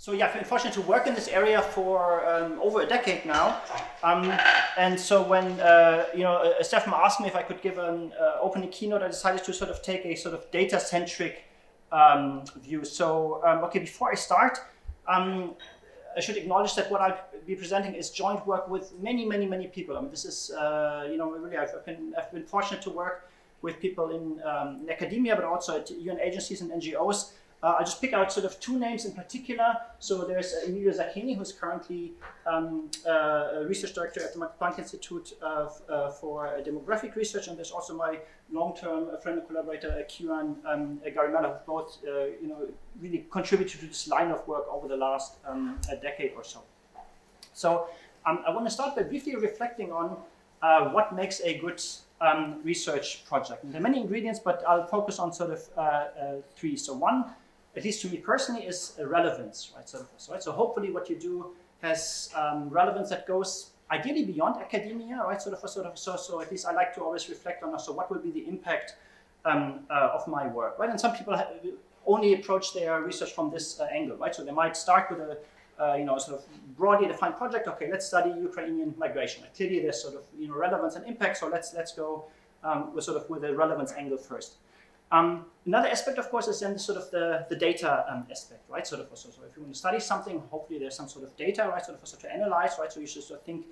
so yeah, I've been fortunate to work in this area for um, over a decade now. Um, and so when uh, you know Stefan asked me if I could give an uh, opening keynote, I decided to sort of take a sort of data-centric um, view. So um, okay, before I start, um, I should acknowledge that what I'll be presenting is joint work with many, many, many people. I mean, this is uh, you know really I've been I've been fortunate to work with people in, um, in academia, but also at UN agencies and NGOs. Uh, I'll just pick out sort of two names in particular. So there's Emilio Zagheni, who's currently um, uh, research director at the Max Planck Institute uh, uh for demographic research, and there's also my long-term friend and collaborator, Kiran um, Garimella, who both uh, you know really contributed to this line of work over the last um, decade or so. So um, I want to start by briefly reflecting on uh, what makes a good um, research project. And there are many ingredients, but I'll focus on sort of uh, uh, three. So one at least to me personally, is relevance, right? So, right? so hopefully what you do has um, relevance that goes ideally beyond academia, right? Sort of, sort of, so, so at least I like to always reflect on, so what will be the impact um, uh, of my work, right? And some people only approach their research from this uh, angle, right? So they might start with a, uh, you know, sort of broadly defined project. Okay, let's study Ukrainian migration. Clearly, there's sort of you know relevance and impact. So let's let's go um, with sort of with a relevance angle first. Um, another aspect, of course, is then sort of the, the data um, aspect, right? Sort of, so, so if you want to study something, hopefully there's some sort of data, right? Sort of, of to analyze, right? So you should sort of think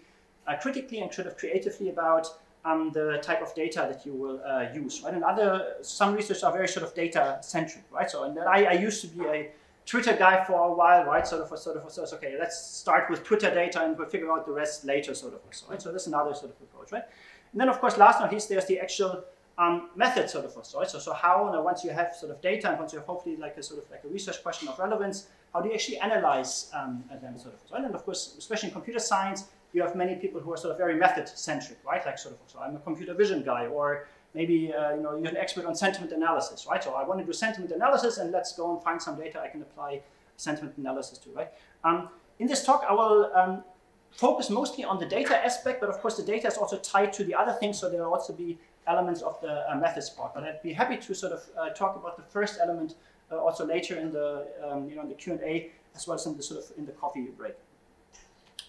uh, critically and sort of creatively about um, the type of data that you will uh, use, right? And other, some research are very sort of data centric, right? So, and I, I used to be a Twitter guy for a while, right? Sort of, sort of, sort of, okay, let's start with Twitter data and we'll figure out the rest later, sort of, right? So that's another sort of approach, right? And then, of course, last but not least, there's the actual um, method sort of so, so, so how, once you have sort of data and once you have hopefully like a sort of like a research question of relevance, how do you actually analyze um, them sort of? And of course, especially in computer science, you have many people who are sort of very method centric, right? Like sort of, so I'm a computer vision guy, or maybe uh, you know you're an expert on sentiment analysis, right? So I want to do sentiment analysis, and let's go and find some data I can apply sentiment analysis to, right? Um, in this talk, I will um, focus mostly on the data aspect, but of course the data is also tied to the other things, so there will also be elements of the uh, methods part. But I'd be happy to sort of uh, talk about the first element uh, also later in the um, you know in the Q and A as well as in the sort of in the coffee break.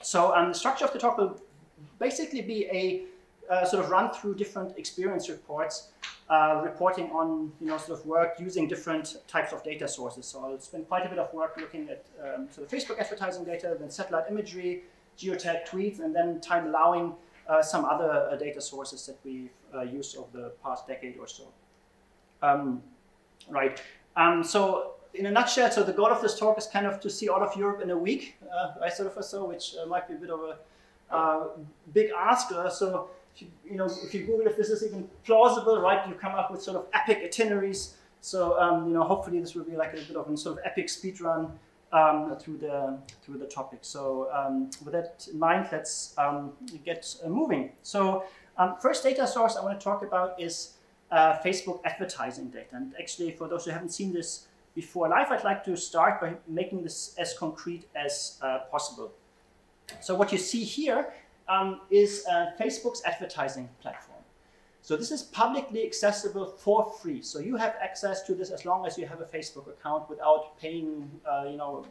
So um, the structure of the talk will basically be a uh, sort of run through different experience reports, uh, reporting on you know sort of work using different types of data sources. So I'll spend quite a bit of work looking at um, sort of Facebook advertising data, then satellite imagery, geotag tweets, and then time allowing some other uh, data sources that we've uh, used over the past decade or so. Um, right. Um, so in a nutshell, so the goal of this talk is kind of to see all of Europe in a week, uh, right, sort of so, which uh, might be a bit of a uh, big ask. Uh, so, if you, you, know, if you Google if this is even plausible, right, you come up with sort of epic itineraries. So, um, you know, hopefully this will be like a bit of a sort of epic speed run um, through the through the topic. So um, with that in mind, let's um, get uh, moving. So um, first data source I want to talk about is uh, Facebook advertising data. And actually, for those who haven't seen this before live, I'd like to start by making this as concrete as uh, possible. So what you see here um, is uh, Facebook's advertising platform. So this is publicly accessible for free. So you have access to this as long as you have a Facebook account without paying, uh, you know,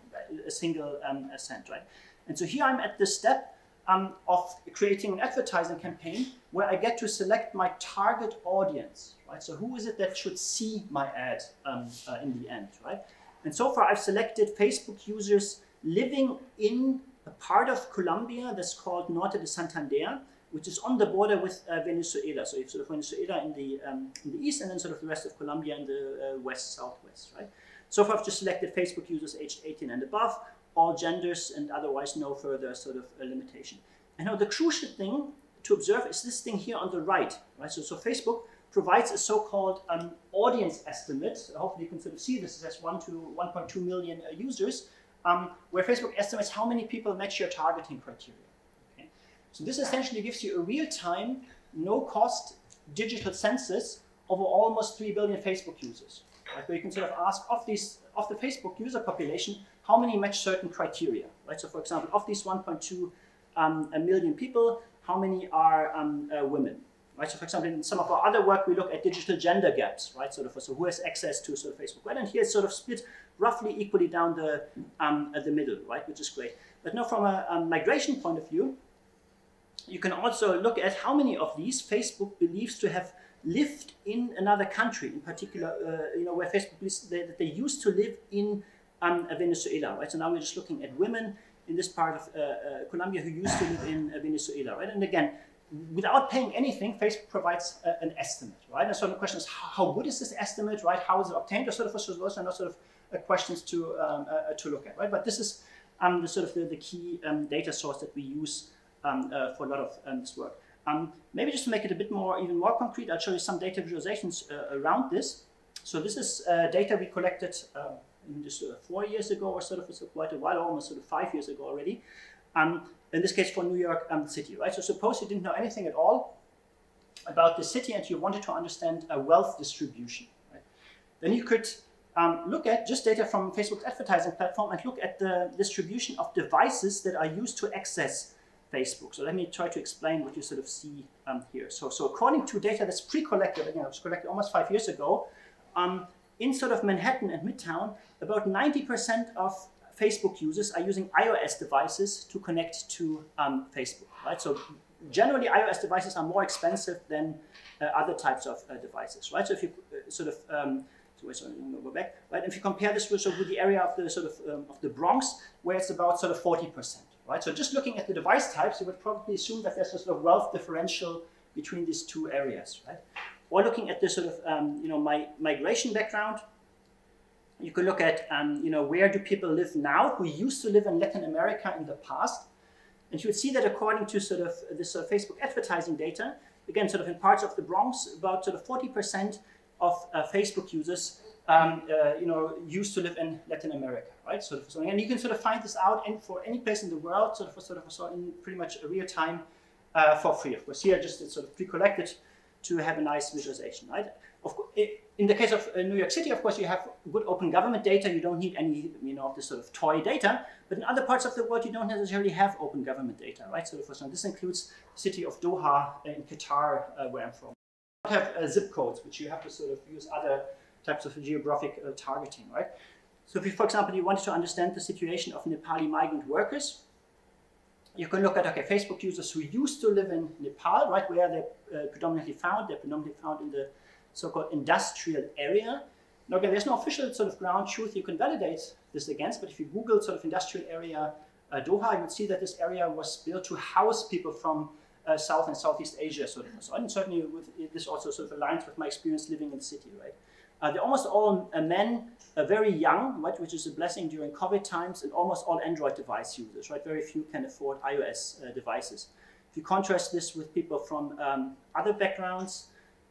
a single um, cent, right? And so here I'm at the step um, of creating an advertising campaign where I get to select my target audience, right? So who is it that should see my ad um, uh, in the end, right? And so far I've selected Facebook users living in a part of Colombia that's called Norte de Santander, which is on the border with uh, Venezuela. So sort of Venezuela in the um, in the east, and then sort of the rest of Colombia in the uh, west southwest, right? So far, I've just selected Facebook users aged 18 and above, all genders, and otherwise no further sort of uh, limitation. And now the crucial thing to observe is this thing here on the right, right? So, so Facebook provides a so-called um, audience estimate. Hopefully, you can sort of see this as one to 1.2 million uh, users, um, where Facebook estimates how many people match your targeting criteria. So this essentially gives you a real-time, no-cost digital census over almost 3 billion Facebook users. Right? Where you can sort of ask of these of the Facebook user population, how many match certain criteria. Right? So for example, of these 1.2 um, million people, how many are um, uh, women? right? So for example, in some of our other work, we look at digital gender gaps, right? Sort of, so who has access to sort of Facebook, right? And here it's sort of split roughly equally down the, um, at the middle, right? Which is great. But now from a, a migration point of view, you can also look at how many of these Facebook believes to have lived in another country, in particular, uh, you know, where Facebook believes they, that they used to live in um, Venezuela, right? So now we're just looking at women in this part of uh, uh, Colombia who used to live in uh, Venezuela, right? And again, without paying anything, Facebook provides uh, an estimate, right? And so the question is, how, good is this estimate, right? How is it obtained? Or sort of, those are not sort of uh, questions to um, uh, to look at, right? But this is um, the sort of the, the key um, data source that we use um, for a lot of um, this work. Um, maybe just to make it a bit more, even more concrete, I'll show you some data visualizations around this. So this is data we collected just uh, four years ago or sort of, quite a while, almost sort of five years ago already. Um, in this case for New York um, City, right? So suppose you didn't know anything at all about the city and you wanted to understand a wealth distribution, right? Then you could um, look at just data from Facebook's advertising platform and look at the distribution of devices that are used to access Facebook. So let me try to explain what you sort of see um, here. So, so according to data that's pre-collected, again, it was collected almost five years ago, um, in sort of Manhattan and Midtown, about 90% of Facebook users are using iOS devices to connect to um, Facebook, right? So generally iOS devices are more expensive than uh, other types of uh, devices, right? So if you uh, sort of, um, so sorry, go back, right? If you compare this with, with the area of the sort of um, of the Bronx, where it's about sort of 40%, right? So just looking at the device types, you would probably assume that there's a sort of wealth differential between these two areas, right? Or looking at the sort of, um, you know, my migration background, you could look at, um, you know, where do people live now who used to live in Latin America in the past? And you would see that according to sort of this sort of Facebook advertising data, again, sort of in parts of the Bronx, about sort of 40% of uh, Facebook users, um, uh, you know, used to live in Latin America, right? Sort of, so, and you can sort of find this out and for any place in the world, sort of, sort of, so in pretty much real time uh, for free. Of course, here just it's sort of pre-collected to have a nice visualization, right? Of in the case of uh, New York City, of course, you have good open government data. You don't need any, you know, of this sort of toy data. But in other parts of the world, you don't necessarily have open government data, right? So, for example, this includes city of Doha in Qatar, uh, where I'm from. You have uh, zip codes, which you have to sort of use other types of geographic uh, targeting, right? So, if you, for example, you wanted to understand the situation of Nepali migrant workers, you can look at okay, Facebook users who used to live in Nepal, right, where they're uh, predominantly found. They're predominantly found in the so-called industrial area. Now again, there's no official sort of ground truth you can validate this against, but if you Google sort of industrial area uh, Doha, you would see that this area was built to house people from uh, South and Southeast Asia, sort of. So, and certainly with, this also sort of aligns with my experience living in the city, right? Uh, they're almost all uh, men, uh, very young, right, which is a blessing during COVID times, and almost all Android device users, right? Very few can afford iOS uh, devices. If you contrast this with people from um, other backgrounds,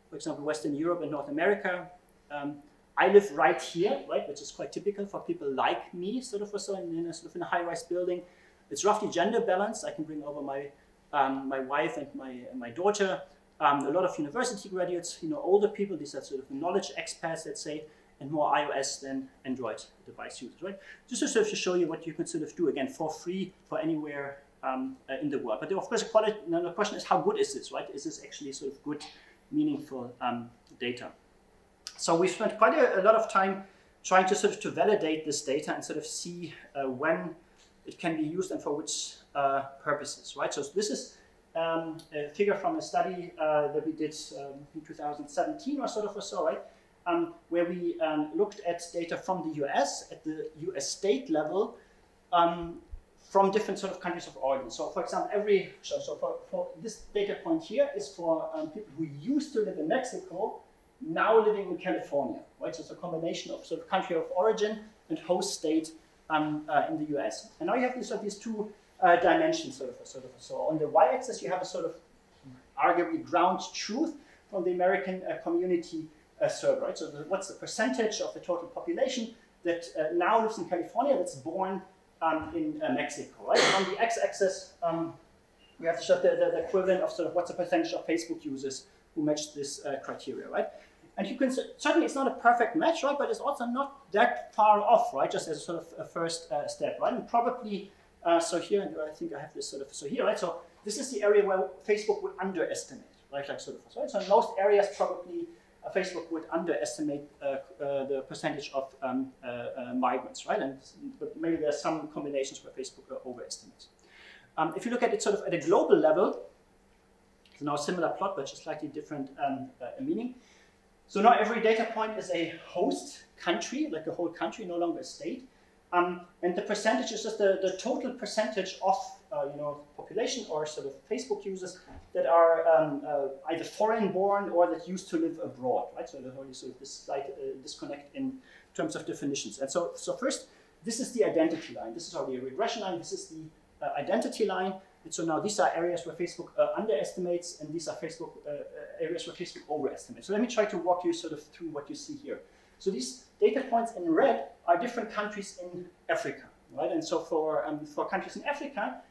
for example, Western Europe and North America. Um, I live right here, right, which is quite typical for people like me, sort of, so in, in a sort of in a high-rise building. It's roughly gender balanced. I can bring over my um, my wife and my my daughter. Um, a lot of university graduates, you know, older people. These are sort of knowledge experts, let's say, and more iOS than Android device users, right? Just to sort of show you what you can sort of do again for free for anywhere um, uh, in the world. But of course, the, quality, the question is, how good is this, right? Is this actually sort of good meaningful um, data. So we spent quite a, a, lot of time trying to sort of to validate this data and sort of see uh, when it can be used and for which uh, purposes, right? So this is um, a figure from a study uh, that we did um, in 2017 or sort of or so, right? Um, where we um, looked at data from the US at the US state level um, from different sort of countries of origin. So for example, every, so, so for, for this data point here is for um, people who used to live in Mexico, now living in California, right? So it's a combination of sort of country of origin and host state uh, in the US. And now you have these, sort of these two uh, dimensions sort of, sort of. So on the y-axis, you have a sort of arguably ground truth from the American uh, community uh, survey, right? So the, what's the percentage of the total population that uh, now lives in California that's born um, in uh, Mexico, right? On the x-axis, um, we have to show the, the, the, equivalent of sort of what's the percentage of Facebook users who match this uh, criteria, right? And you can certainly it's not a perfect match, right? But it's also not that far off, right? Just as a sort of a first step, right? And probably uh, so here, I think I have this sort of so here, right? So this is the area where Facebook would underestimate, right? Like sort of, right? So in most areas, probably uh, Facebook would underestimate uh, uh, the percentage of um, uh, uh, migrants, right? And but maybe there's some combinations where Facebook overestimates. Um, if you look at it sort of at a global level, it's now a similar plot, but just slightly different um, meaning. So now every data point is a host country, like a whole country, no longer a state. Um, and the percentage is just the, the total percentage of uh, you know population or sort of Facebook users that are um, uh, either foreign born or that used to live abroad, right? So there's already sort of this slight uh, disconnect in terms of definitions. And so, so first, this is the identity line. This is already a regression line. This is the uh, identity line. And so now these are areas where Facebook uh, underestimates, and these are Facebook uh, areas where Facebook overestimates. So let me try to walk you sort of through what you see here. So these data points in red are different countries in Africa, right? And so for, um, for countries in Africa,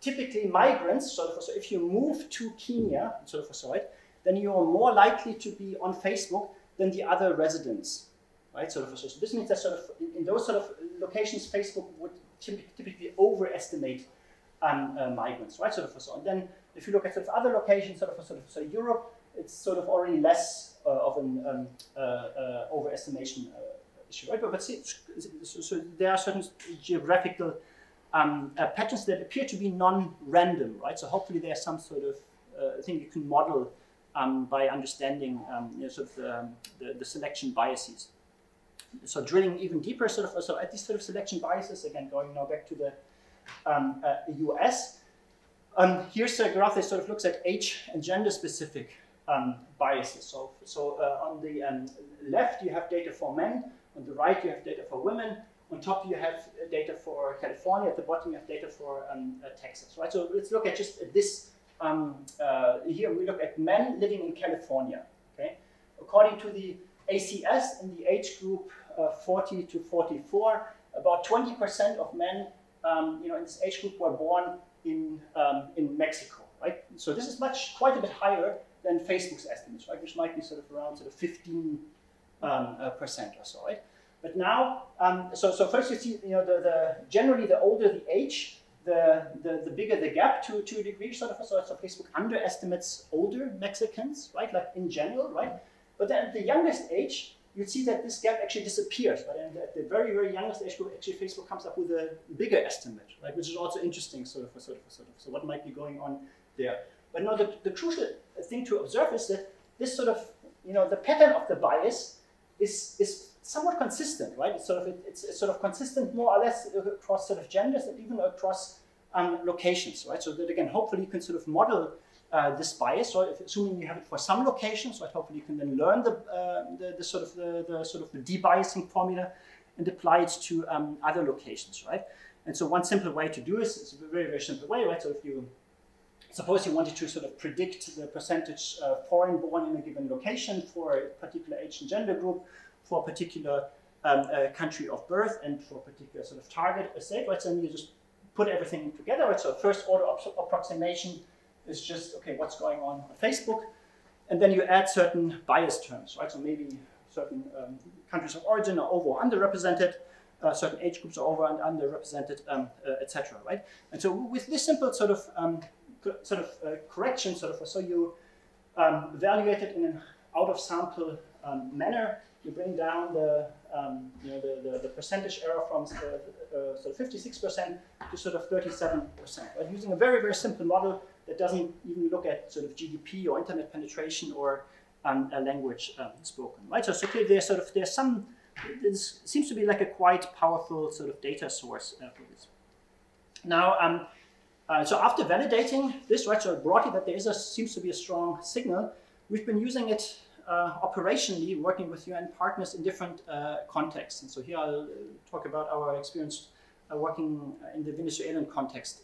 typically migrants, of, so if you move to Kenya, of, so, right, then you are more likely to be on Facebook than the other residents, right? Of, so this means that sort of in, in those sort of locations, Facebook would typically overestimate um, uh, migrants, right? Sort of, so, and then if you look at sort of other locations, sort of, sort of, so Europe, it's sort of already less uh, of an um, uh, uh, overestimation issue, right? But, but see, so, so, there are certain geographical um, patterns that appear to be non-random, right? So hopefully there's some sort of thing you can model um, by understanding um, you know, sort of the, the, the, selection biases. So drilling even deeper, sort of, so at these sort of selection biases, again, going now back to the um, uh, US, um, here's a graph that sort of looks at age and gender specific um, biases. So, so uh, on the um, left, you have data for men. On the right, you have data for women. On top, you have data for California. At the bottom, you have data for um, uh, Texas. Right. So let's look at just this. Um, uh, here we look at men living in California. Okay. According to the ACS in the age group uh, 40 to 44, about 20% of men, um, you know, in this age group were born in um, in Mexico. Right. So this is much quite a bit higher than Facebook's estimates, right, which might be sort of around sort of 15 um, uh, percent or so, right? But now, um, so, so first you see, you know, the, the generally the older the age, the, the, the bigger the gap to, to a degree, sort of. So, so Facebook underestimates older Mexicans, right? Like in general, right? But then at the youngest age, you see that this gap actually disappears. Right? And at the very, very youngest age group, actually Facebook comes up with a bigger estimate, right? Which is also interesting, sort of, sort of, sort of. So what might be going on there? But now the, the crucial thing to observe is that this sort of, you know, the pattern of the bias is, is somewhat consistent, right? It's sort of, it's, it's sort of consistent more or less across sort of genders and even across um, locations, right? So that again, hopefully you can sort of model uh, this bias, or if, assuming you have it for some locations, right? Hopefully you can then learn the, uh, the, the, sort of the, the sort of the debiasing formula and apply it to um, other locations, right? And so one simple way to do this is a very, very simple way, right? So if you suppose you wanted to sort of predict the percentage uh, foreign born in a given location for a particular age and gender group, for a particular um, uh, country of birth, and for a particular sort of target state, right? So you just put everything together, right? So first order approximation is just, okay, what's going on on Facebook? And then you add certain bias terms, right? So maybe certain um, countries of origin are over or underrepresented, uh, certain age groups are over and underrepresented, um, uh, etc. Right? And so with this simple sort of um, sort of uh, correction, sort of, so you um, evaluate it in an out of sample um, manner. You bring down the, um, you know, the, the, the, percentage error from uh, uh, sort of 56% to sort of 37%, right? Using a very, very simple model that doesn't even look at sort of GDP or internet penetration or um, a language um, spoken, right? So, so there's sort of, there's some, this seems to be like a quite powerful sort of data source uh, for this. Now, um, uh, so after validating this, right, so broadly that there is a, seems to be a strong signal, we've been using it uh, operationally, working with UN partners in different uh, contexts. And so here I'll uh, talk about our experience uh, working in the Venezuelan context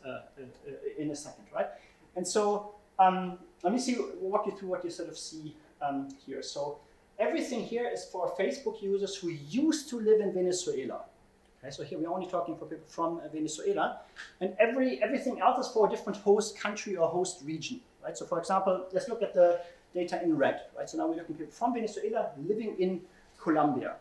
in a second, right? And so um, let me see, walk you through what you sort of see um, here. So everything here is for Facebook users who used to live in Venezuela. So here we're only talking for people from Venezuela, and every everything else is for a different host country or host region, right? So for example, let's look at the data in red, right? So now we're looking at people from Venezuela living in Colombia.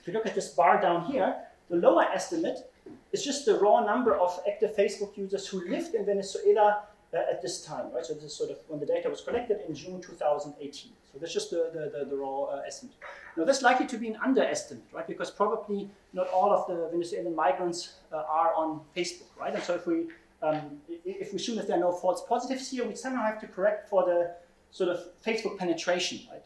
If you look at this bar down here, the lower estimate is just the raw number of active Facebook users who lived in Venezuela at this time, right? So this is sort of when the data was collected in June 2018. So that's just the, the, the, the raw uh, estimate. Now that's likely to be an underestimate, right? Because probably not all of the Venezuelan migrants uh, are on Facebook, right? And so if we um, if we assume that there are no false positives here, we somehow have to correct for the sort of Facebook penetration, right?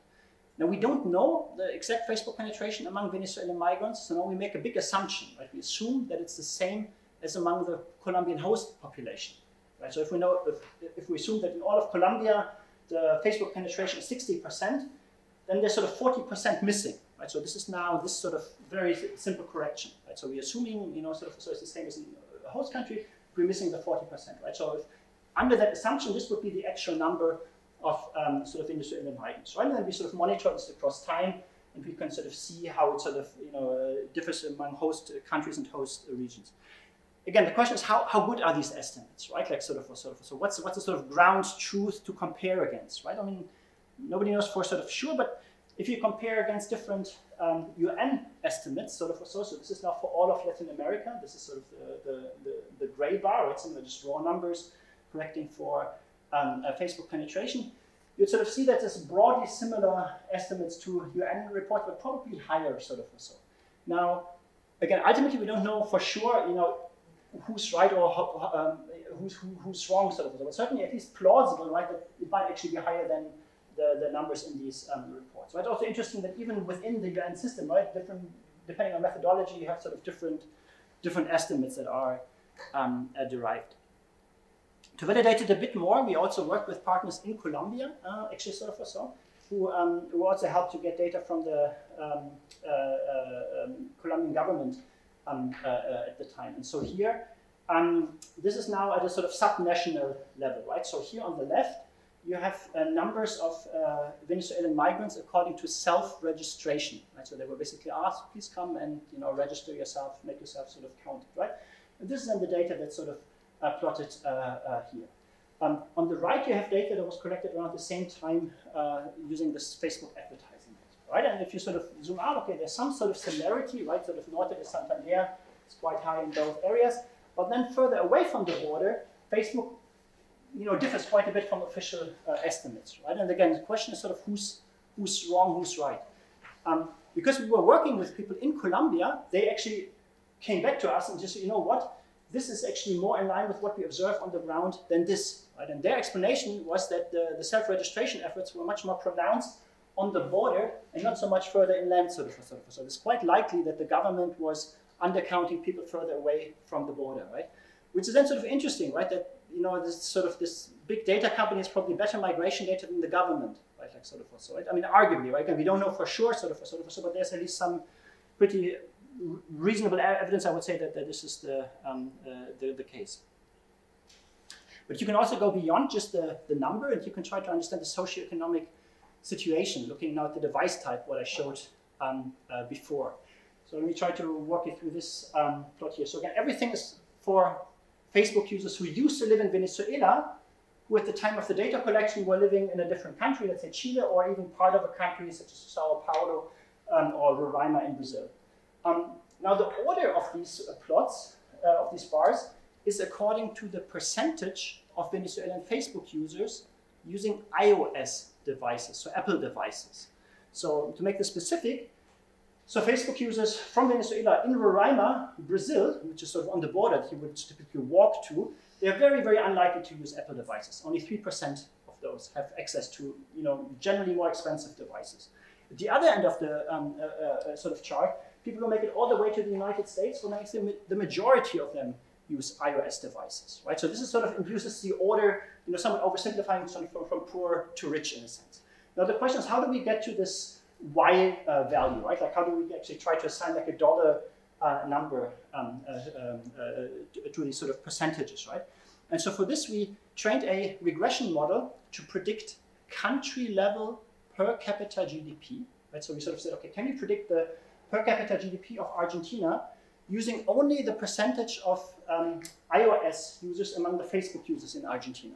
Now we don't know the exact Facebook penetration among Venezuelan migrants, so now we make a big assumption, right? We assume that it's the same as among the Colombian host population, right? So if we know, if, if we assume that in all of Colombia the Facebook penetration is 60%, then there's sort of 40% missing, right? So this is now this sort of very simple correction, right? So we're assuming, you know, sort of so it's the same as in a host country, we're missing the 40%, right? So if, under that assumption, this would be the actual number of um, sort of industrial migrants, right? And then we sort of monitor this across time, and we can sort of see how it sort of you know uh, differs among host countries and host regions. Again, the question is how, how good are these estimates, right? Like sort of, sort of so what's what's the sort of ground truth to compare against, right? I mean, nobody knows for sort of sure, but if you compare against different um, UN estimates, sort of so, so this is now for all of Latin America. This is sort of the, the, the, the gray bar, right? Some just raw numbers correcting for um, uh, Facebook penetration. You'd sort of see that there's broadly similar estimates to UN reports, but probably higher sort of or so. Now, again, ultimately we don't know for sure, you know, who's right or um, who's, who, who's wrong sort of, but certainly at least plausible, right, that it might actually be higher than the, the numbers in these um, reports. Right? Also interesting that even within the UN system, right, different depending on methodology, you have sort of different different estimates that are um, uh, derived. To validate it a bit more, we also work with partners in Colombia, uh, actually sort of so, who, um, who also helped to get data from the um, uh, uh um, Colombian government um, uh, uh, at the time. And so here, um, this is now at a sort of subnational level, right? So here on the left, you have uh, numbers of uh, Venezuelan migrants according to self-registration. Right? So they were basically asked, please come and you know register yourself, make yourself sort of counted, right? And this is then the data that's sort of uh, plotted here. Um, on the right, you have data that was collected around the same time using this Facebook advertising, right? And if you sort of zoom out, okay, there's some sort of similarity, right? Sort of Norte de Santander is quite high in both areas, but then further away from the border, Facebook you know, differs quite a bit from official uh, estimates, right? And again, the question is sort of who's, who's wrong, who's right. Um, because we were working with people in Colombia, they actually came back to us and just said, you know what, this is actually more in line with what we observe on the ground than this, right? And their explanation was that the, the self-registration efforts were much more pronounced on the border and not so much further inland. Sort of, sort of. So it's quite likely that the government was undercounting people further away from the border, right? Which is then sort of interesting, right? That you know, this sort of this big data company is probably better migration data than the government, right? Like sort of so. Right? I mean, arguably, right? And we don't know for sure, sort of, sort of, so, but there's at least some pretty reasonable evidence, I would say, that, that this is the, um, uh, the, the case. But you can also go beyond just the, the number, and you can try to understand the socioeconomic situation, looking now at the device type, what I showed um, uh, before. So let me try to walk you through this um, plot here. So again, everything is for Facebook users who used to live in Venezuela, who at the time of the data collection were living in a different country, let's say Chile, or even part of a country such as Sao Paulo um, or Roraima in Brazil. Um, now the order of these uh, plots, uh, of these bars, is according to the percentage of Venezuelan Facebook users using iOS devices, so Apple devices. So to make this specific, so Facebook users from Venezuela in Roraima, Brazil, which is sort of on the border that you would typically walk to, they are very, very unlikely to use Apple devices. Only 3% of those have access to, you know, generally more expensive devices. At the other end of the um, uh, uh, uh sort of chart, people who make it all the way to the United States, actually the majority of them use iOS devices, right? So this is sort of induces the order, you know, somewhat oversimplifying sort of from, from poor to rich in a sense. Now the question is, how do we get to this y uh, value, right? Like how do we actually try to assign like a dollar uh, number um, uh, um, uh, to these sort of percentages, right? And so for this, we trained a regression model to predict country level per capita GDP, right? So we sort of said, okay, can we predict the per capita GDP of Argentina using only the percentage of um, iOS users among the Facebook users in Argentina?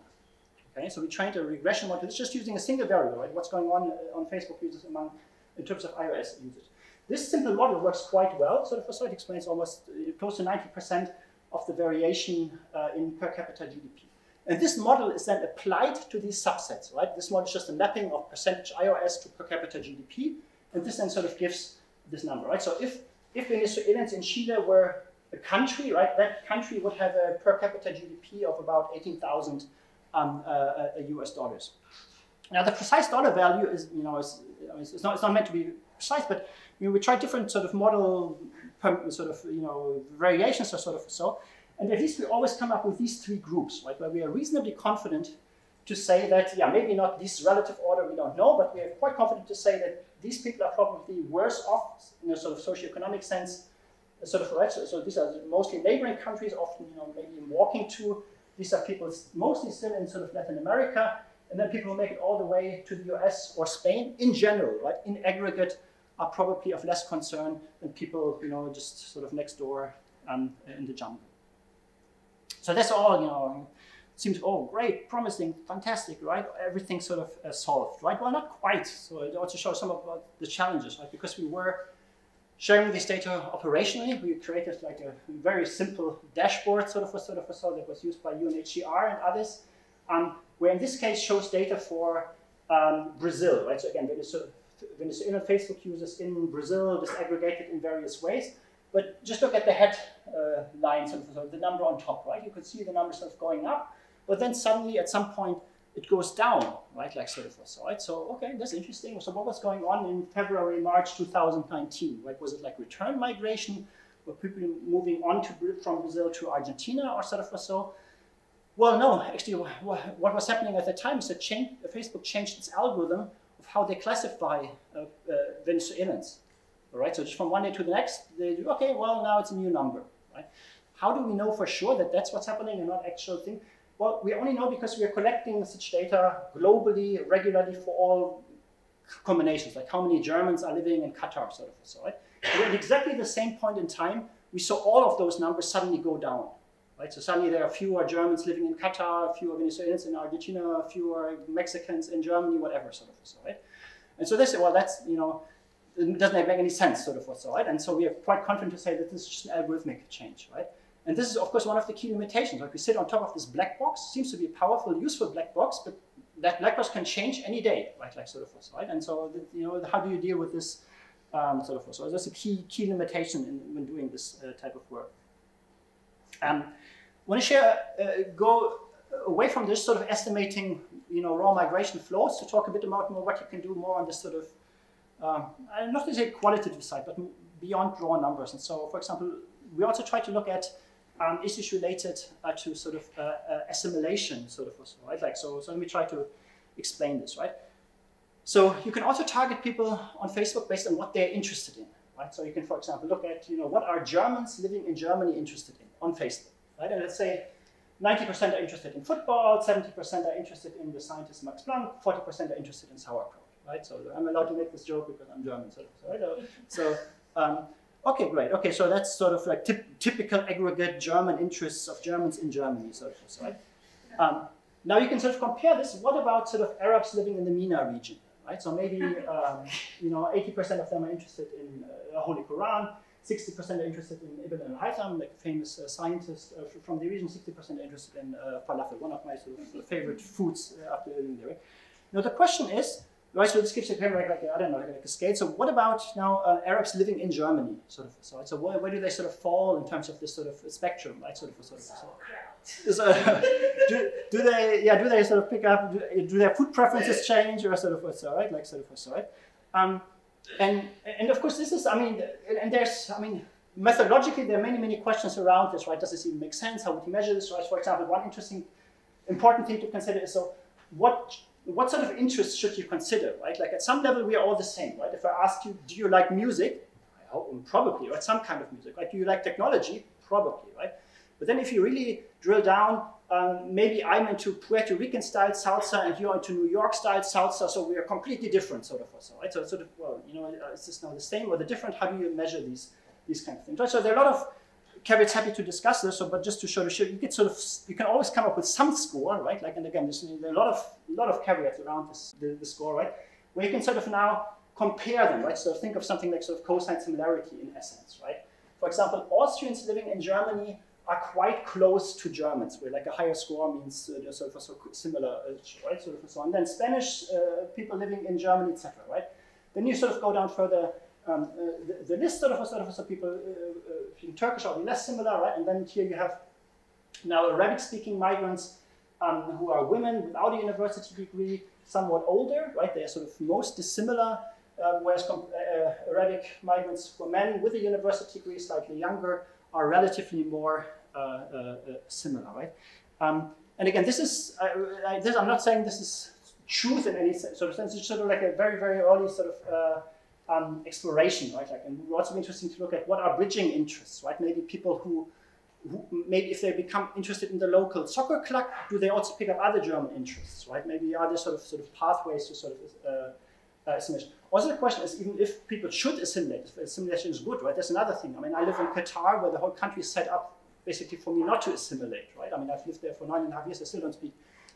Okay, so we trained a regression model. It's just using a single variable, right? What's going on on Facebook users among in terms of iOS users. This simple model works quite well. So the first it explains almost uh, close to 90% of the variation uh, in per capita GDP. And this model is then applied to these subsets, right? This model is just a mapping of percentage IOS to per capita GDP, and this then sort of gives this number, right? So if, if Venezuelans in Chile were a country, right, that country would have a per capita GDP of about 18,000 um, uh, uh, US dollars. Now the precise dollar value is, you know, is, it's, not, it's not meant to be precise, but I mean, we tried different sort of model sort of, you know, variations or sort of so. And at least we always come up with these three groups, right, where we are reasonably confident to say that, yeah, maybe not this relative order, we don't know, but we are quite confident to say that these people are probably worse off in a sort of socioeconomic sense, sort of, right? So, so these are mostly neighboring countries, often, you know, maybe walking to. These are people mostly still in sort of Latin America, and then people who make it all the way to the US or Spain in general, right? In aggregate, are probably of less concern than people, you know, just sort of next door um, in the jungle. So that's all, you know, seems, oh, great, promising, fantastic, right? Everything sort of uh, solved, right? Well, not quite. So I it also shows some of uh, the challenges, right? Because we were sharing this data operationally, we created like a very simple dashboard sort of a sort of a sort that was used by UNHCR and others, um, where in this case shows data for um, Brazil, right? So again, Venezuela, Venezuelan Facebook users in Brazil disaggregated in various ways. But just look at the head uh, line, sort of, sort of, the number on top, right? You could see the number sort of going up, but then suddenly at some point it goes down, right? Like of so, okay, that's interesting. So what was going on in February, March 2019? Right? Was it like return migration? Were people moving on to from Brazil to Argentina or sort of so? Well, no. Actually, what, what was happening at the time is that change, Facebook changed its algorithm of how they classify uh, uh, Venezuelans. All right, so just from one day to the next, they do, okay, well, now it's a new number, right? How do we know for sure that that's what's happening and not actual thing? Well, we only know because we are collecting such data globally, regularly for all combinations, like how many Germans are living in Qatar, sort of, so, right? at exactly the same point in time, we saw all of those numbers suddenly go down, right? So suddenly there are fewer Germans living in Qatar, fewer Venezuelans in Argentina, fewer Mexicans in Germany, whatever, sort of, so, right? And so this, well, that's, you know, it doesn't make any sense, sort of, what's right? And so we are quite confident to say that this is just an algorithmic change, right? And this is, of course, one of the key limitations. Like we sit on top of this black box, seems to be a powerful, useful black box, but that black box can change any day, right? Like sort of, right? And so, you know, how do you deal with this um, sort of? So that's a key key limitation in, when doing this uh, type of work. Um, want to share, uh, go away from this sort of estimating, you know, raw migration flows to talk a bit about more what you can do more on this sort of um, not to say qualitative side, but beyond raw numbers. And so, for example, we also try to look at um, issues related uh, to sort of uh, uh, assimilation, sort of, also, right? Like, so, so let me try to explain this, right? So you can also target people on Facebook based on what they're interested in, right? So you can, for example, look at, you know, what are Germans living in Germany interested in on Facebook, right? And let's say 90% are interested in football, 70% are interested in the scientist Max Planck, 40% are interested in sauerkraut right? So I'm allowed to make this joke because I'm German, so, so, so um, okay, great. Okay, so that's sort of like typical aggregate German interests of Germans in Germany, so, so right? Um, now you can sort of compare this. What about sort of Arabs living in the MENA region, right? So maybe um, you know 80% of them are interested in uh, the Holy Quran. 60% are interested in Ibn al-Haytham, like a famous uh, scientist uh, from the region. 60% are interested in uh, falafel, one of my sort of favorite foods uh, after living there. Now the question is, right? So this gives you kind of like, like I don't know, like, like, a scale. So what about now uh, Arabs living in Germany, sort of? So, so where, where, do they sort of fall in terms of this sort of spectrum, right? Sort of, sort of. So, so do, do they, yeah, do they sort of pick up? Do, do their food preferences change, or sort of so, right? Like sort of so, right? Um, and and of course this is, I mean, and there's, I mean. Methodologically, there are many, many questions around this, right? Does this even make sense? How would you measure this, right? For example, one interesting, important thing to consider is so what what sort of interests should you consider, right? Like at some level, we are all the same, right? If I ask you, do you like music? I Probably, right? Some kind of music, right? Do you like technology? Probably, right? But then if you really drill down, um, maybe I'm into Puerto Rican style salsa and you're into New York style salsa, so we are completely different, sort of, also, right? So sort of, well, you know, is this now the same or the different? How do you measure these these kind of things, right? So there are a lot of Kevin's happy to discuss this, so, but just to show the show, you get sort of, you can always come up with some score, right? Like, and again, there's a lot of, lot of caveats around this, the, the score, right? Where you can sort of now compare them, right? So think of something like sort of cosine similarity in essence, right? For example, Austrians living in Germany are quite close to Germans, where like a higher score means uh, they're sort of so similar, uh, right? Sort of so. And then Spanish uh, people living in Germany, etc. Right? Then you sort of go down further. Um, uh, the, the, list sort of sort of sort of people uh, in Turkish are less similar, right? And then here you have now Arabic-speaking migrants um, who are women without a university degree, somewhat older, right? They are sort of most dissimilar, uh, whereas uh, Arabic migrants are men with a university degree, slightly younger, are relatively more uh, uh, similar, right? Um, and again, this is, I, this, I'm not saying this is truth in any sort of sense. It's sort of like a very, very early sort of uh, um, exploration, right? Like, and it would also be interesting to look at what are bridging interests, right? Maybe people who, who, maybe if they become interested in the local soccer club, do they also pick up other German interests, right? Maybe are there sort of sort of pathways to sort of uh, uh, assimilation? Also, the question is even if people should assimilate, if assimilation is good, right? That's another thing. I mean, I live in Qatar, where the whole country is set up basically for me not to assimilate, right? I mean, I've lived there for nine and a half years. I still don't speak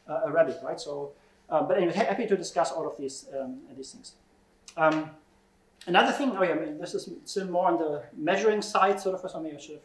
uh, Arabic, right? So, uh, but anyway, happy to discuss all of these um, these things. Um, another thing, oh yeah, I mean, this is still more on the measuring side, sort of, or something. I should have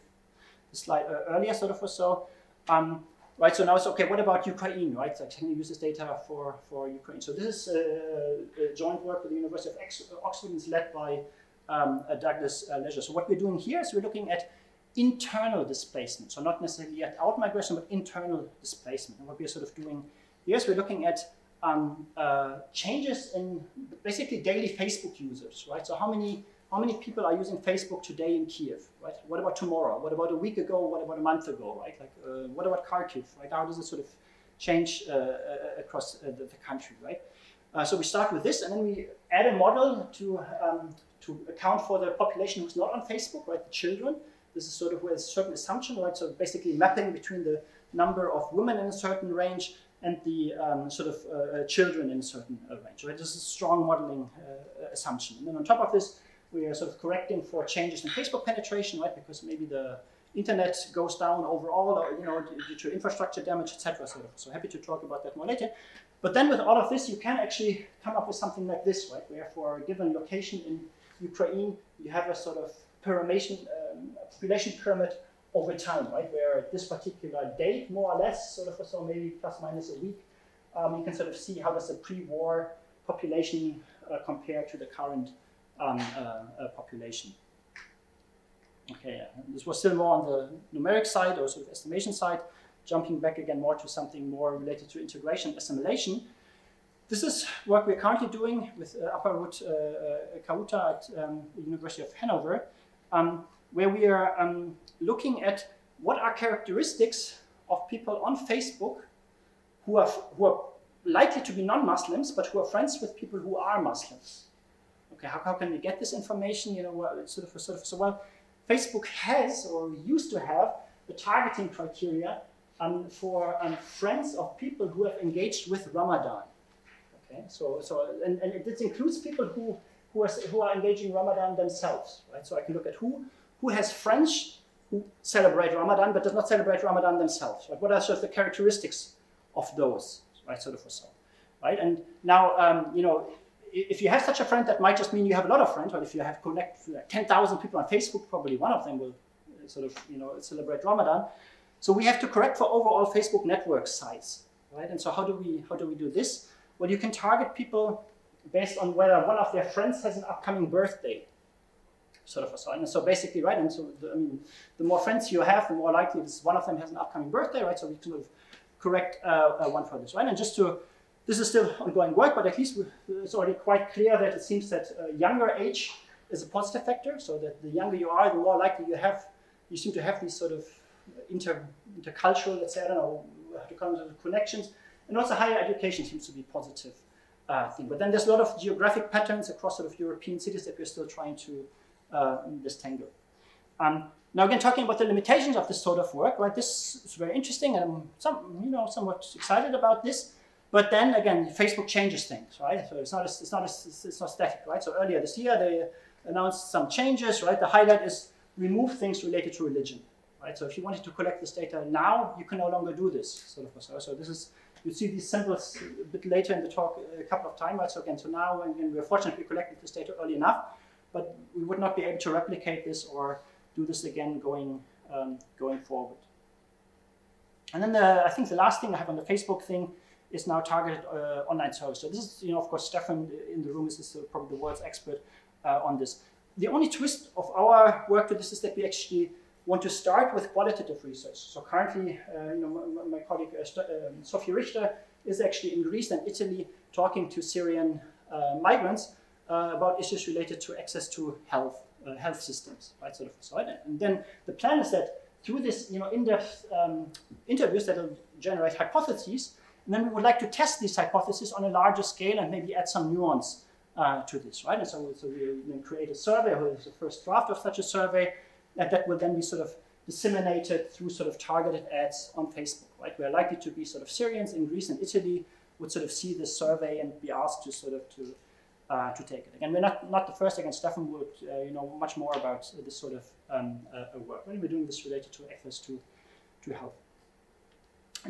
the slide uh, earlier, sort of, or so. Um, Right, so now it's okay, what about Ukraine, right? So can you use this data for, for Ukraine? So this is a, a joint work with the University of Oxford, and it's led by um, uh, Douglas uh, Leasure. So what we're doing here is we're looking at internal displacement, so not necessarily at out migration, but internal displacement. And what we're sort of doing here is we're looking at um, uh, changes in basically daily Facebook users, right? So how many how many people are using Facebook today in Kiev, right? What about tomorrow? What about a week ago? What about a month ago, right? Like, uh, what about Kharkiv, right? How does it sort of change uh, uh across uh, the, the, country, right? Uh, so we start with this, and then we add a model to um, to account for the population who's not on Facebook, right? The children. This is sort of where a certain assumption, right? So basically mapping between the number of women in a certain range and the um, sort of uh, children in a certain range, right? This is a strong modeling assumption. And then on top of this, we are sort of correcting for changes in Facebook penetration, right? Because maybe the internet goes down overall, or you know, due to infrastructure damage, etc. So, so happy to talk about that more later. But then with all of this, you can actually come up with something like this, right? Where for a given location in Ukraine, you have a sort of pyramidation, um, population pyramid over time, right? Where at this particular date, more or less, sort of, so maybe plus minus a week, um, you can sort of see how does the pre-war population uh, compare to the current um, uh, uh, population. Okay, this was still more on the numeric side or sort of estimation side, jumping back again more to something more related to integration assimilation. This is work we're currently doing with uh, Aparwood uh, uh, Kauta at um, the University of Hanover, um, where we are um, looking at what are characteristics of people on Facebook who are, who are likely to be non-Muslims, but who are friends with people who are Muslims okay, how, how can we get this information? You know, well, sort of, sort of, so well, Facebook has or used to have the targeting criteria um, for um, friends of people who have engaged with Ramadan. Okay, so so and, and this includes people who who are who are engaging Ramadan themselves, right? So I can look at who who has friends who celebrate Ramadan but does not celebrate Ramadan themselves. Right? What are sort of the characteristics of those, right? Sort of so, right? And now um, you know if you have such a friend, that might just mean you have a lot of friends. But if you have connect like 10,000 people on Facebook, probably one of them will uh, sort of you know celebrate Ramadan. So we have to correct for overall Facebook network size, right? And so how do we how do we do this? Well, you can target people based on whether one of their friends has an upcoming birthday, sort of a sign. So basically, right? And so the, I mean, the more friends you have, the more likely this one of them has an upcoming birthday, right? So we can sort of correct uh, uh, one for this, right? And just to this is still ongoing work, but at least it's already quite clear that it seems that uh, younger age is a positive factor. So that the younger you are, the more likely you have, you seem to have these sort of inter, intercultural, let's say, I don't know how to connections. And also higher education seems to be positive uh, thing. But then there's a lot of geographic patterns across sort of European cities that we're still trying to uh, disentangle. Um, now again, talking about the limitations of this sort of work, right? This is very interesting, and I'm some, you know, somewhat excited about this. But then again, Facebook changes things, right? So it's not, a, it's not, a, it's not static, right? So earlier this year, they announced some changes, right? The highlight is remove things related to religion, right? So if you wanted to collect this data now, you can no longer do this, sort of. So, so this is, you see these symbols a bit later in the talk a couple of times, right? So again, so now, again, we're fortunate we collected this data early enough, but we would not be able to replicate this or do this again going, um, going forward. And then the, I think the last thing I have on the Facebook thing is now targeted uh, online service. So this is, you know, of course, Stefan in the room is, probably the world's expert uh, on this. The only twist of our work to this is that we actually want to start with qualitative research. So currently, uh, you know, my, my colleague uh, um, Sophie Richter is actually in Greece and Italy talking to Syrian uh, migrants uh, about issues related to access to health health systems, right? Sort of. So, and then the plan is that through this, you know, in-depth um, interviews that will generate hypotheses, and then we would like to test these hypotheses on a larger scale and maybe add some nuance uh, to this, right? And so, so we then create a survey, or the first draft of such a survey, and that will then be sort of disseminated through sort of targeted ads on Facebook, right? We're likely to be sort of Syrians in Greece and Italy would sort of see this survey and be asked to sort of to uh, to take it. Again, we're not, not the first. Again, Stefan would uh, you know much more about this sort of um, uh, work. When we're doing this related to access to to health.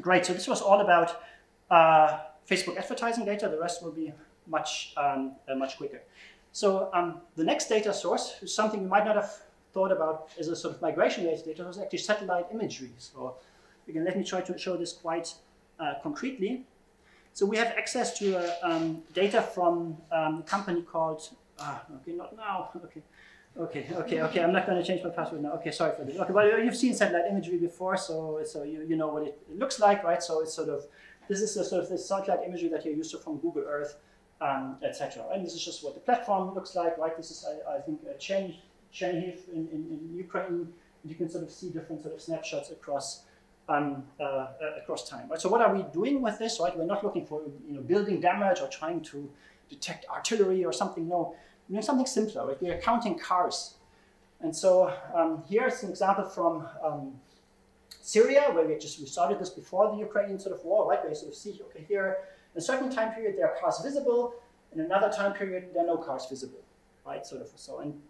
Great. So this was all about uh, Facebook advertising data. The rest will be much um, uh, much quicker. So um, the next data source is something you might not have thought about as a sort of migration-related data. Was actually satellite imagery. So again, let me try to show this quite uh, concretely. So we have access to uh, um, data from um, a company called, ah, okay, not now, okay. Okay, okay, okay. I'm not going to change my password now. Okay, sorry for this. Okay, well, you've seen satellite imagery before, so so you, you know what it looks like, right? So it's sort of this is the sort of the satellite imagery that you're used to from Google Earth, um, etc. And this is just what the platform looks like, right? This is I, I think Chernihiv in, in, in Ukraine. You can sort of see different sort of snapshots across um, uh, uh, across time. Right? So what are we doing with this? Right? We're not looking for you know, building damage or trying to detect artillery or something. No, we're doing something simpler. Right? We're counting cars. And so um, here's an example from um, Syria, where we just we started this before the Ukrainian sort of war, right? Where you sort of see, okay, here in a certain time period there are cars visible, in another time period there are no cars visible, right? Sort of so. And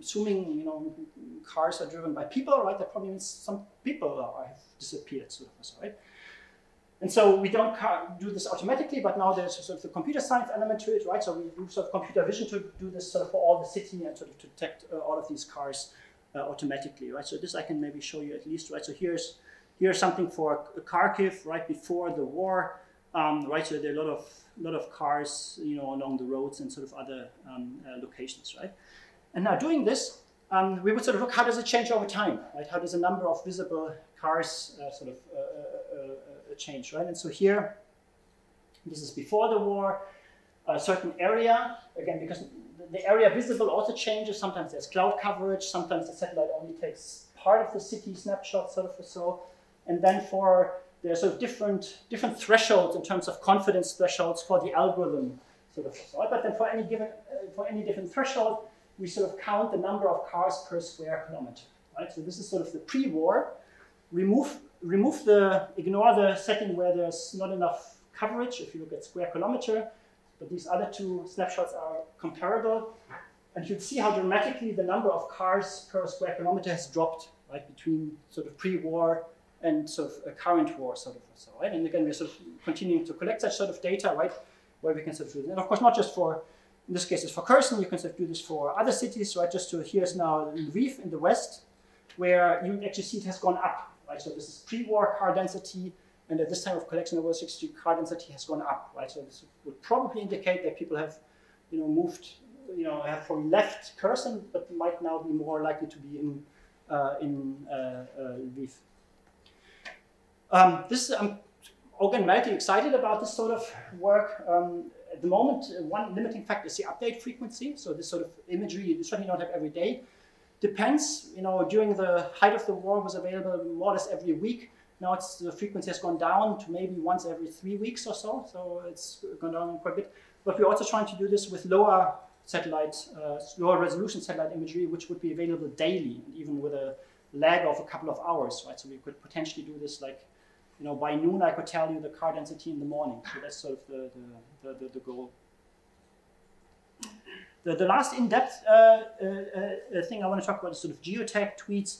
assuming you know cars are driven by people, right? That probably means some people have disappeared, sort of, right? And so we don't do this automatically, but now there's sort of the computer science element to it, right? So we use sort of computer vision to do this sort of for all the city and sort of to detect uh, all of these cars uh, automatically, right? So this I can maybe show you at least, right? So here's here's something for Kharkiv right before the war, um, right? So there are a lot of lot of cars, you know, along the roads and sort of other um, uh, locations, right? And now doing this, um, we would sort of look how does it change over time, right? How does the number of visible cars uh, sort of uh, uh, uh, change, right? And so here, this is before the war, a certain area, again, because the area visible also changes. Sometimes there's cloud coverage, sometimes the satellite only takes part of the city snapshot, sort of or so. And then for there are sort of different different thresholds in terms of confidence thresholds for the algorithm, sort of. But then for any given uh, for any different threshold, we sort of count the number of cars per square kilometer. Right? So this is sort of the pre-war. Remove, remove the, ignore the setting where there's not enough coverage if you look at square kilometer, but these other two snapshots are comparable. And you'd see how dramatically the number of cars per square kilometer has dropped, right, between sort of pre-war and sort of a current war, sort of. So, right? And again, we're sort of continuing to collect such sort of data, right, where we can sort of. And of course, not just for in this case, it's for Kherson. You can do this for other cities, right? Just to here's now Lviv in the west, where you actually see it has gone up, right? So this is pre-war car density, and at this time of collection over 60, car density has gone up, right? So this would probably indicate that people have, you know, moved, you know, have probably left Kherson, but might now be more likely to be in uh, in uh, uh, Lviv. Um, this I'm mighty excited about this sort of work. Um, at the moment, uh, one limiting factor is the update frequency. So this sort of imagery you certainly don't have every day. Depends, you know, during the height of the war was available more or less every week. Now it's the frequency has gone down to maybe once every three weeks or so. So it's gone down quite a bit. But we're also trying to do this with lower satellite, uh, lower resolution satellite imagery, which would be available daily, even with a lag of a couple of hours, right? So we could potentially do this like you know, by noon I could tell you the car density in the morning. So that's sort of the, the, the, the goal. The, the last in-depth uh, uh, uh, thing I want to talk about is sort of geotag tweets.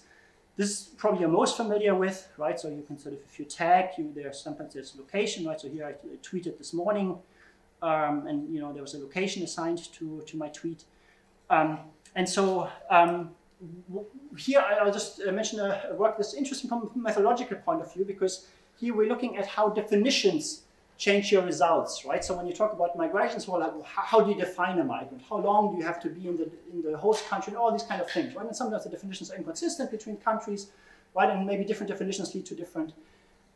This is probably you're most familiar with, right? So you can sort of, if you tag, you there's sometimes there's location, right? So here I tweeted this morning, um, and you know there was a location assigned to to my tweet, um, and so um, here I'll just uh, mention a, work that's interesting from a methodological point of view because here we're looking at how definitions change your results, right? So when you talk about migrations, well, like, how do you define a migrant? How long do you have to be in the, in the host country and all these kind of things, right? And sometimes the definitions are inconsistent between countries, right? And maybe different definitions lead to different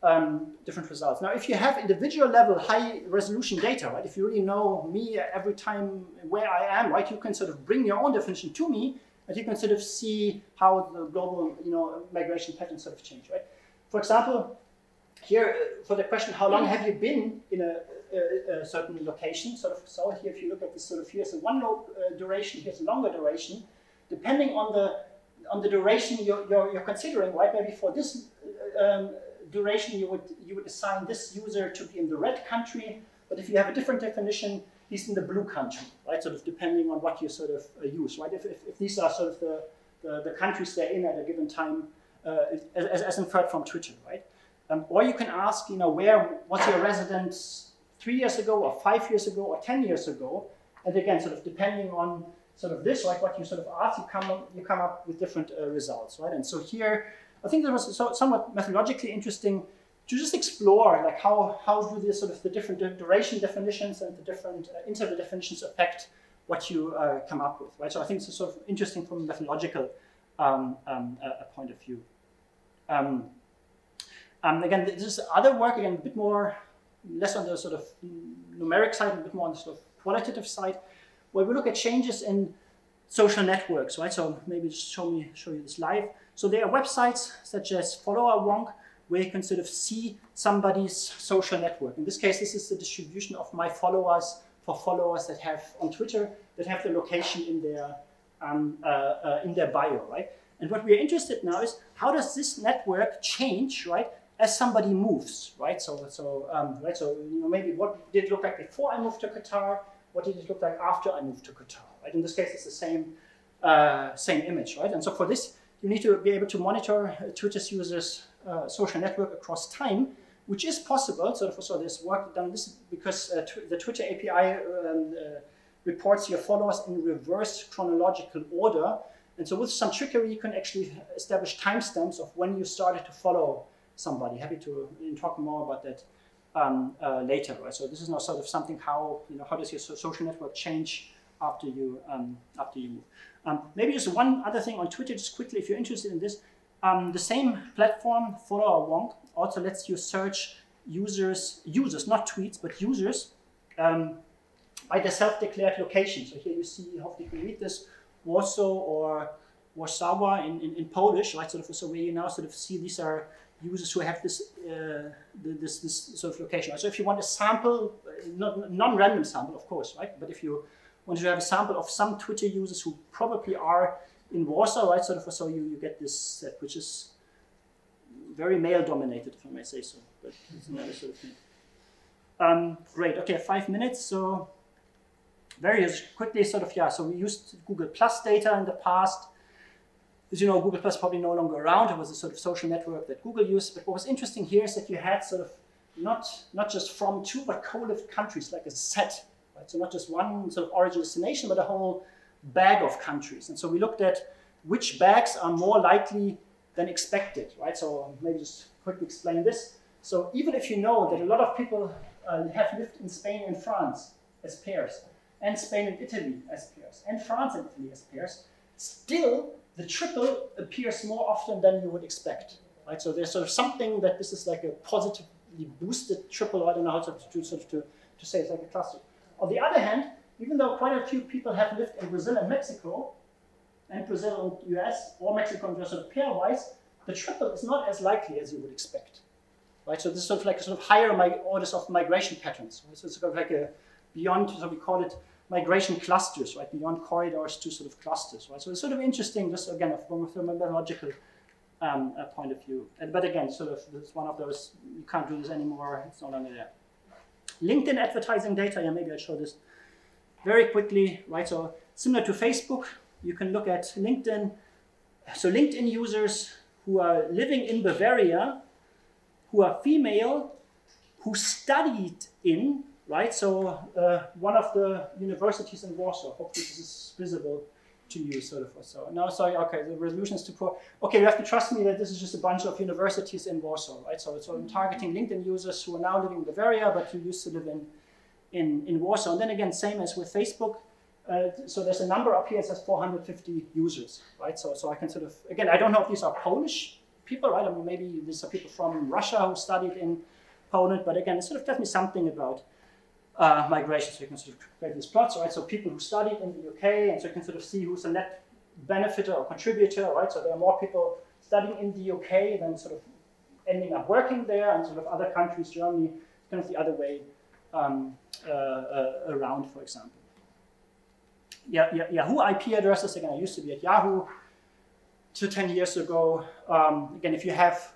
um, different results. Now, if you have individual level high resolution data, right? If you really know me every time where I am, right? You can sort of bring your own definition to me and you can sort of see how the global, you know, migration patterns sort of change, right? For example, here for the question, how long have you been in a, a, a certain location? Sort of, so here, if you look at this sort of, here's a one low uh, duration, here's a longer duration. Depending on the on the duration you're, you're, you're considering, right? Maybe for this um, duration, you would you would assign this user to be in the red country, but if you have a different definition, he's in the blue country, right? Sort of depending on what you sort of uh, use, right? If, if, if, these are sort of the, the, the, countries they're in at a given time, uh, as, as inferred from Twitter, right? Um, or you can ask, you know, where was your residence three years ago, or five years ago, or ten years ago? And again, sort of depending on sort of this, like what you sort of ask, you come up, you come up with different uh, results, right? And so here, I think there was so, somewhat methodologically interesting to just explore like how, how do the sort of the different duration definitions and the different uh, interval definitions affect what you uh, come up with, right? So I think it's sort of interesting from a methodological um, um, uh, point of view. Um, um, again, this is other work, again, a bit more, less on the sort of numeric side, a bit more on the sort of qualitative side, where we look at changes in social networks, right? So maybe just show me, show you this live. So there are websites such as FollowerWonk, where you can sort of see somebody's social network. In this case, this is the distribution of my followers for followers that have on Twitter that have the location in their um, uh, uh, in their bio, right? And what we're interested now is how does this network change, right, as somebody moves, right? So, so, um, right. So, you know, maybe what did it look like before I moved to Qatar? What did it look like after I moved to Qatar? Right. In this case, it's the same, uh, same image, right? And so for this, you need to be able to monitor Twitter's users' uh, social network across time, which is possible. So, so there's work done this because uh, tw the Twitter API um, uh, reports your followers in reverse chronological order. And so with some trickery, you can actually establish timestamps of when you started to follow somebody. Happy to talk more about that um, uh, later. Right? So this is now sort of something how you know how does your social network change after you um, after you move. Um, maybe just one other thing on Twitter, just quickly, if you're interested in this. Um, the same platform, FollowerWonk, also lets you search users, users, not tweets, but users, um, by their self-declared location. So here you see, hopefully you can read this, Warsaw or Warsaw in, in, in Polish, right? Sort of, so where you now sort of see these are users who have this, uh, this, this sort of location. So if you want a sample, uh, non-random sample, of course, right? But if you want to have a sample of some Twitter users who probably are in Warsaw, right? Sort of, so you, you get this set, which is very male-dominated, if I may say so. But it's another sort of thing. Um, great. Okay, five minutes. So very quickly, sort of, yeah. So we used Google Plus data in the past. As you know, Google Plus probably no longer around. It was a sort of social network that Google used. But what was interesting here is that you had sort of not not just from two, but co-lived countries, like a set. Right? So not just one sort of origin destination, but a whole bag of countries. And so we looked at which bags are more likely than expected, right? So maybe just quickly explain this. So even if you know that a lot of people uh, have lived in Spain and France as pairs, and Spain and Italy as pairs, and France and Italy as pairs, still the triple appears more often than you would expect, right? So there's sort of something that this is like a positively boosted triple, I don't know how to, to, sort of to, to say it's like a cluster. On the other hand, even though quite a few people have lived in Brazil and Mexico, and Brazil and US, or Mexico and US sort of pairwise, the triple is not as likely as you would expect. Right? So this is sort of like a sort of higher my orders of migration patterns. So it's sort of like a beyond, so we call it migration clusters, right? Beyond corridors to sort of clusters, right? So it's sort of interesting, just again, from a methodological um, uh, point of view. And, but again, sort of, it's one of those, you can't do this anymore, it's no longer there. LinkedIn advertising data, yeah, maybe I'll show this very quickly, right? So similar to Facebook, you can look at LinkedIn. So LinkedIn users who are living in Bavaria, who are female, who studied in, right? So uh, one of the universities in Warsaw, hopefully this is visible to you sort of. So now, sorry, okay, the resolution is too poor. Okay, you have to trust me that this is just a bunch of universities in Warsaw, right? So, so I'm targeting LinkedIn users who are now living in Bavaria, but who used to live in, in, in Warsaw. And then again, same as with Facebook. Uh, so there's a number up here, it says 450 users, right? So, so I can sort of, again, I don't know if these are Polish people, right? I mean, maybe these are people from Russia who studied in Poland, but again, it sort of tells me something about uh, migration. So you can sort of create these plots, right? So people who studied in the UK, and so you can sort of see who's a net benefiter or contributor, right? So there are more people studying in the UK than sort of ending up working there, and sort of other countries, Germany, kind of the other way um, uh, uh, around, for example. Yeah, Yahoo IP addresses, again, I used to be at Yahoo to 10 years ago. Um, again, if you have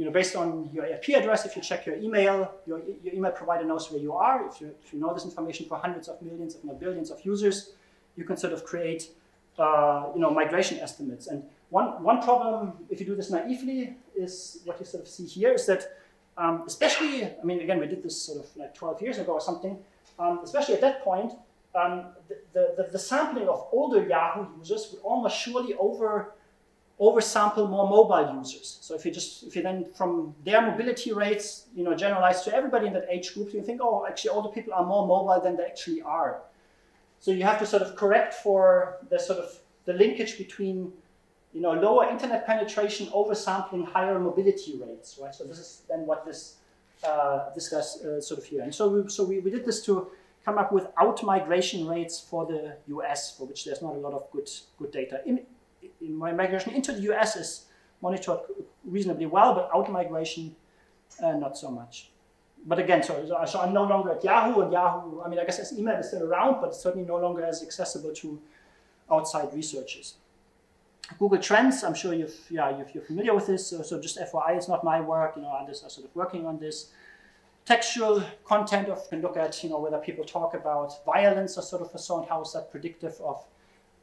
you know, based on your IP address, if you check your email, your, your email provider knows where you are. If you, if you know this information for hundreds of millions, if not billions of users, you can sort of create, uh, you know, migration estimates. And one, one problem, if you do this naively, is what you sort of see here is that, um, especially, I mean, again, we did this sort of like 12 years ago or something, um, especially at that point, um, the, the, the, sampling of older Yahoo users would almost surely over oversample more mobile users. So if you just, if you then from their mobility rates, you know, generalize to everybody in that age group, you think, oh, actually older people are more mobile than they actually are. So you have to sort of correct for the sort of the linkage between, you know, lower internet penetration oversampling higher mobility rates, right? So this is then what this uh, this uh, sort of here. And so we, so we, we did this to come up with out migration rates for the US, for which there's not a lot of good good data. In my migration into the US is monitored reasonably well, but out migration, uh, not so much. But again, so, so I'm no longer at Yahoo, and Yahoo, I mean, I guess email is still around, but it's certainly no longer as accessible to outside researchers. Google Trends, I'm sure you've, yeah, you are familiar with this. So, so, just FYI, it's not my work. You know, others are sort of working on this. Textual content of can look at, you know, whether people talk about violence or sort of a and how is that predictive of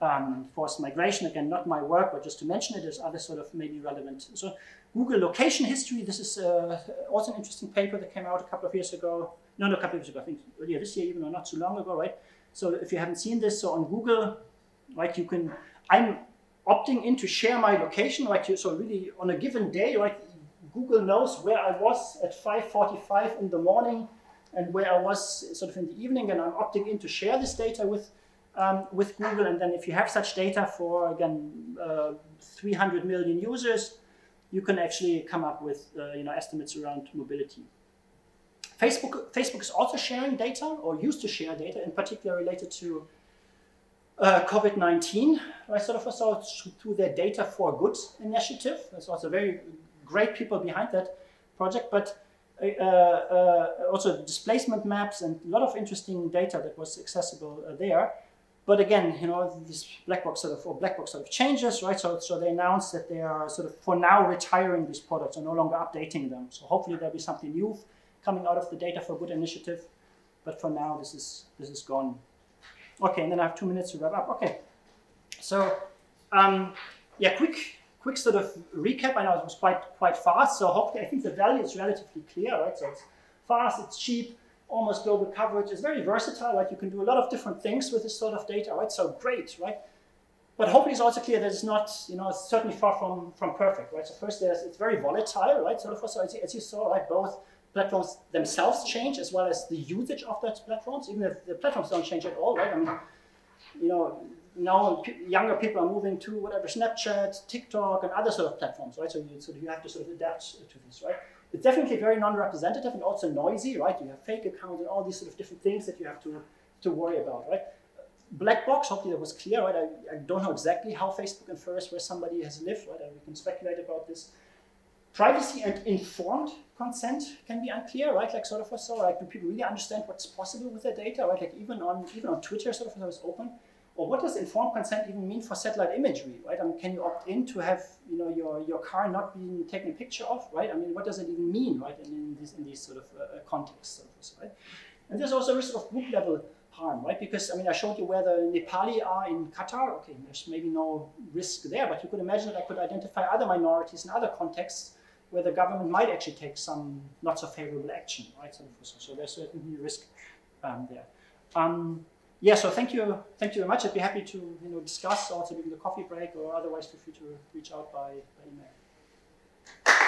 um, forced migration. Again, not my work, but just to mention it, there's other sort of maybe relevant. So Google location history, this is uh, also an interesting paper that came out a couple of years ago. No, no, a couple of years ago, I think earlier this year, even though not too long ago, right? So if you haven't seen this, so on Google, right, you can, I'm opting in to share my location, right? So really on a given day, right, Google knows where I was at 5.45 in the morning and where I was sort of in the evening, and I'm opting in to share this data with um, with Google. And then if you have such data for, again, uh, 300 million users, you can actually come up with uh, you know, estimates around mobility. Facebook, Facebook is also sharing data or used to share data, in particular related to uh, COVID-19, right, sort of also through their Data for Good initiative. There's also very great people behind that project, but uh, uh, also displacement maps and a lot of interesting data that was accessible uh, there. But again, you know, this black box sort of, or black box sort of changes, right? So, so they announced that they are sort of, for now, retiring these products and no longer updating them. So hopefully there'll be something new coming out of the Data for Good initiative. But for now, this is, this is gone. Okay, and then I have two minutes to wrap up. Okay, so um, yeah, quick, quick sort of recap. I know it was quite, quite fast. So hopefully, I think the value is relatively clear, right? So it's fast, it's cheap, almost global coverage. is very versatile, right? You can do a lot of different things with this sort of data, right? So great, right? But hopefully it's also clear that it's not, you know, it's certainly far from, from perfect, right? So first there's, it's very volatile, right? Of so as, as you saw, right, both platforms themselves change as well as the usage of those platforms, even if the platforms don't change at all, right? I mean, you know, now younger people are moving to whatever, Snapchat, TikTok, and other sort of platforms, right? So you, so you have to sort of adapt to this, right? It's definitely very non-representative and also noisy, right? You have fake accounts and all these sort of different things that you have to, to worry about, right? Black box, hopefully that was clear, right? I, I don't know exactly how Facebook infers where somebody has lived, right? We can speculate about this. Privacy and informed consent can be unclear, right? Like sort of so, like do people really understand what's possible with their data, right? Like even on even on Twitter, sort of was open. Or what does informed consent even mean for satellite imagery, right? I mean, can you opt in to have you know your, your car not being taken a picture of, right? I mean, what does it even mean, right? In, in this in these sort of uh contexts, right? And there's also a risk of group level harm, right? Because I mean, I showed you where the Nepali are in Qatar. Okay, there's maybe no risk there, but you could imagine that I could identify other minorities in other contexts where the government might actually take some not so favorable action, right? So, so there's certainly risk um, there. Um, yeah, so thank you, thank you very much. I'd be happy to you know discuss also during the coffee break or otherwise feel free to reach out by, by email.